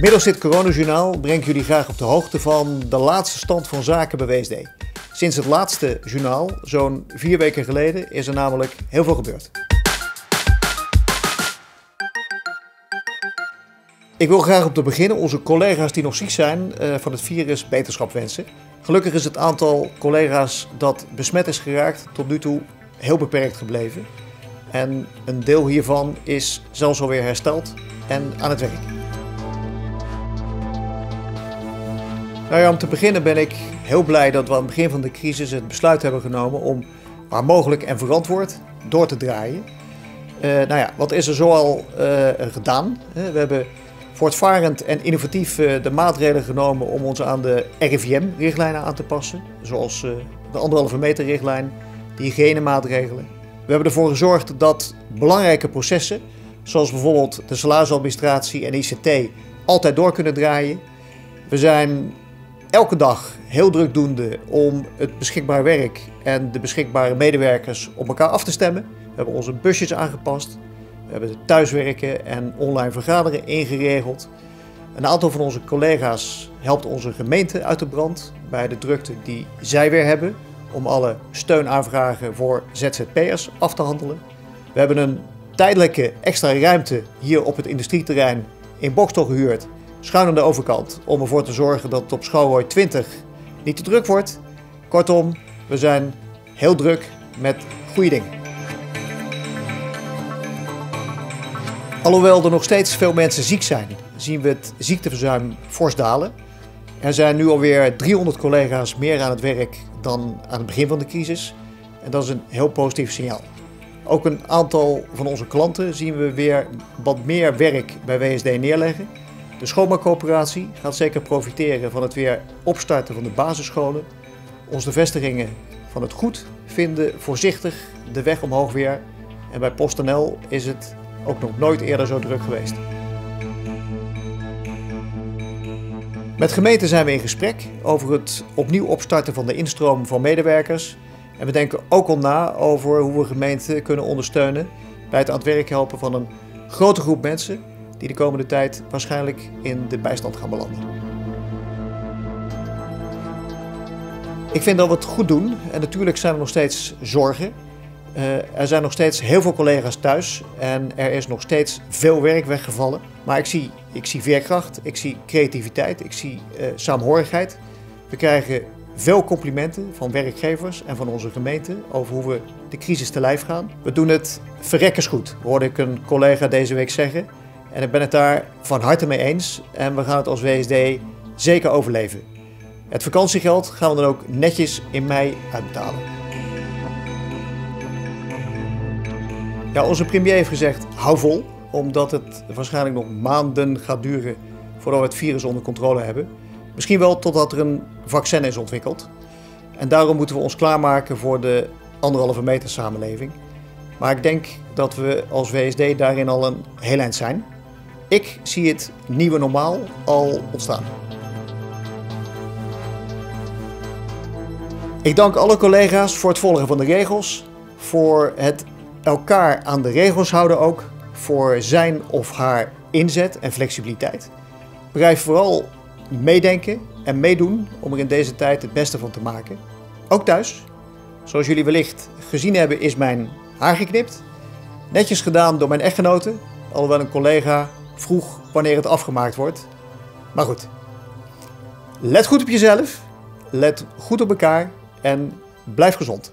Middels dit coronajournaal breng ik jullie graag op de hoogte van de laatste stand van zaken bij WSD. Sinds het laatste journaal, zo'n vier weken geleden, is er namelijk heel veel gebeurd. Ik wil graag op te beginnen onze collega's die nog ziek zijn eh, van het virus beterschap wensen. Gelukkig is het aantal collega's dat besmet is geraakt tot nu toe heel beperkt gebleven. En een deel hiervan is zelfs alweer hersteld en aan het werk. Nou ja, om te beginnen ben ik heel blij dat we aan het begin van de crisis het besluit hebben genomen om waar mogelijk en verantwoord door te draaien. Uh, nou ja, wat is er zoal uh, gedaan? we hebben voortvarend en innovatief de maatregelen genomen om ons aan de RIVM-richtlijnen aan te passen. Zoals de anderhalve meter richtlijn, de hygiënemaatregelen. We hebben ervoor gezorgd dat belangrijke processen, zoals bijvoorbeeld de salarisadministratie en ICT, altijd door kunnen draaien. We zijn elke dag heel drukdoende om het beschikbaar werk en de beschikbare medewerkers op elkaar af te stemmen. We hebben onze busjes aangepast. We hebben thuiswerken en online vergaderen ingeregeld. Een aantal van onze collega's helpt onze gemeente uit de brand bij de drukte die zij weer hebben om alle steunaanvragen voor ZZP'ers af te handelen. We hebben een tijdelijke extra ruimte hier op het industrieterrein in Bokstel gehuurd schuin aan de overkant. Om ervoor te zorgen dat het op Schouwrooi 20 niet te druk wordt. Kortom, we zijn heel druk met goede dingen. Alhoewel er nog steeds veel mensen ziek zijn, zien we het ziekteverzuim fors dalen. Er zijn nu alweer 300 collega's meer aan het werk dan aan het begin van de crisis. En dat is een heel positief signaal. Ook een aantal van onze klanten zien we weer wat meer werk bij WSD neerleggen. De schoonmaakcoöperatie gaat zeker profiteren van het weer opstarten van de basisscholen. Onze vestigingen van het goed vinden voorzichtig de weg omhoog weer. En bij PostNL is het ook nog nooit eerder zo druk geweest. Met gemeenten zijn we in gesprek over het opnieuw opstarten van de instroom van medewerkers. En we denken ook al na over hoe we gemeenten kunnen ondersteunen bij het aan het werk helpen van een grote groep mensen die de komende tijd waarschijnlijk in de bijstand gaan belanden. Ik vind dat we het goed doen en natuurlijk zijn er nog steeds zorgen. Uh, er zijn nog steeds heel veel collega's thuis en er is nog steeds veel werk weggevallen. Maar ik zie, ik zie veerkracht, ik zie creativiteit, ik zie uh, saamhorigheid. We krijgen veel complimenten van werkgevers en van onze gemeente over hoe we de crisis te lijf gaan. We doen het verrekkers goed, hoorde ik een collega deze week zeggen. En ik ben het daar van harte mee eens en we gaan het als WSD zeker overleven. Het vakantiegeld gaan we dan ook netjes in mei uitbetalen. Ja, onze premier heeft gezegd hou vol, omdat het waarschijnlijk nog maanden gaat duren voordat we het virus onder controle hebben. Misschien wel totdat er een vaccin is ontwikkeld. En daarom moeten we ons klaarmaken voor de anderhalve meter samenleving. Maar ik denk dat we als WSD daarin al een heel eind zijn. Ik zie het nieuwe normaal al ontstaan. Ik dank alle collega's voor het volgen van de regels, voor het elkaar aan de regels houden ook, voor zijn of haar inzet en flexibiliteit. Blijf vooral meedenken en meedoen om er in deze tijd het beste van te maken. Ook thuis. Zoals jullie wellicht gezien hebben is mijn haar geknipt. Netjes gedaan door mijn echtgenote, alhoewel een collega vroeg wanneer het afgemaakt wordt. Maar goed, let goed op jezelf, let goed op elkaar en blijf gezond.